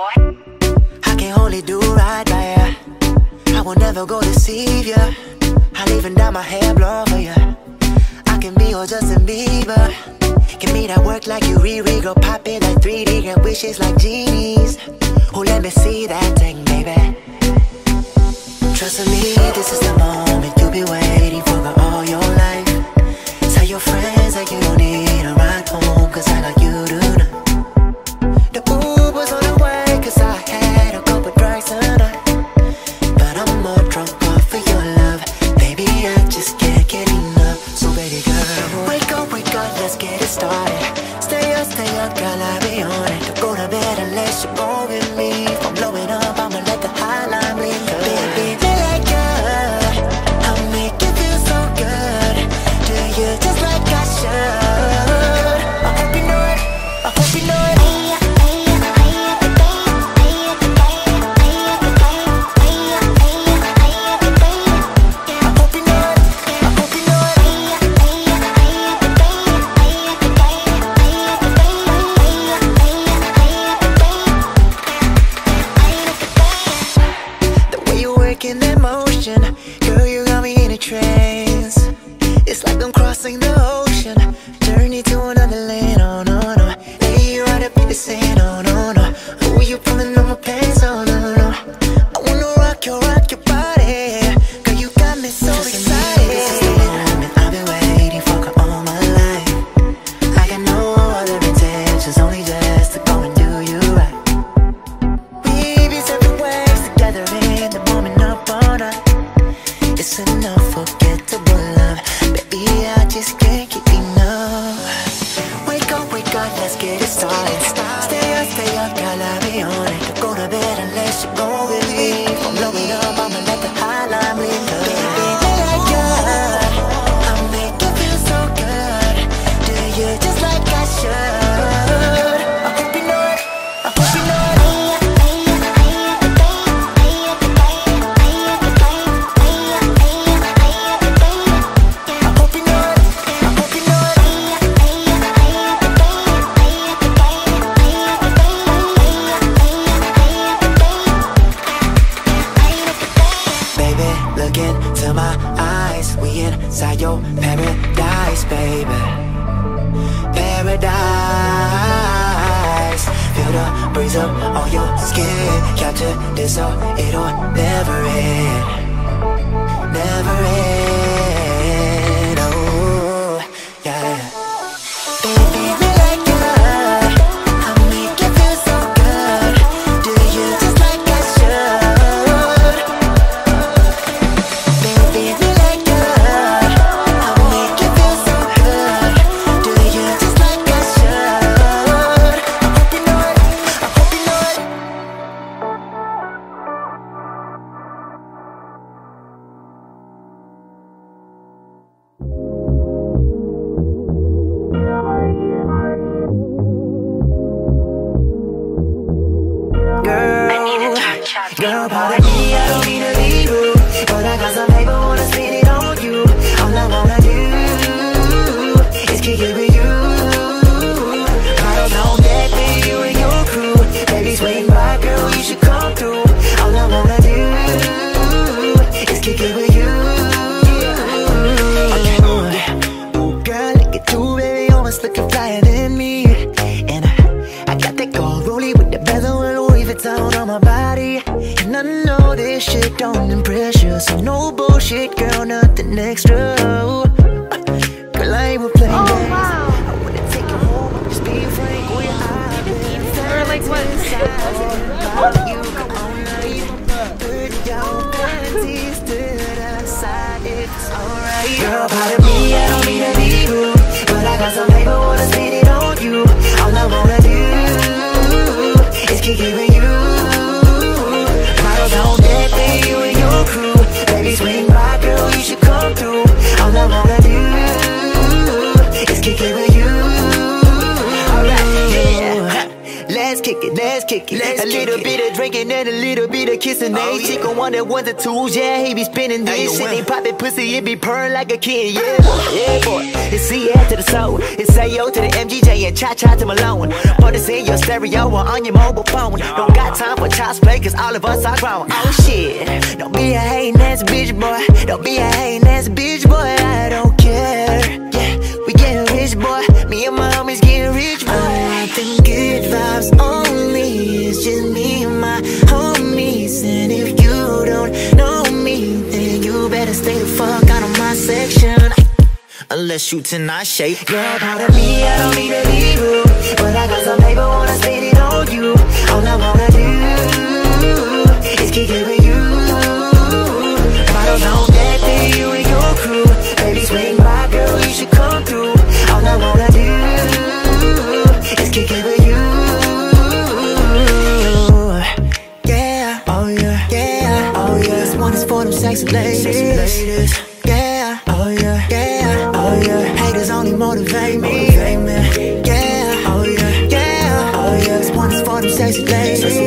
I can only do right by ya. I will never go deceive ya. I'll even dye my hair blonde for ya. I can be your Justin Bieber. Can me that work like you Riri, go poppin' like 3D, and wishes like genies. Oh, let me see that thing, baby. Trust me, this is the moment you'll be waiting. on, let's get it started. Stay up, stay up, gotta be on it. Don't go to bed unless you're gonna leave I'm blowing up, I'ma let the highline line inside your paradise, baby. Paradise. Feel the breeze up on your skin. Capture this all, it'll never end. Never Girl power. I know this shit don't impress you So no bullshit, girl, nothing extra. Kick it. Let's a little bit of drinking and a little bit of kissing. Oh, yeah. chick on one that ones and twos, yeah, he be spinning this shit. Ain't poppin' pussy, it be purring like a kid, yeah, boy, yeah, boy. It's CF to the soul, it's AO to the MGJ and Cha Cha to Malone. Put this in your stereo or on your mobile phone. Don't got time for child's play, cause all of us are grown. Oh shit, don't be a hating ass bitch, boy. Don't be a hating ass bitch, stay the fuck out of my section. Unless you tonight shape. You're part of me, I don't need to leave you But I got some paper, wanna spend it on you. All I wanna do Is kick it with you for them sexy ladies. Yeah, oh yeah, yeah, oh yeah. Haters only motivate me. Yeah, oh yeah, yeah, oh yeah. This one is for them sexy ladies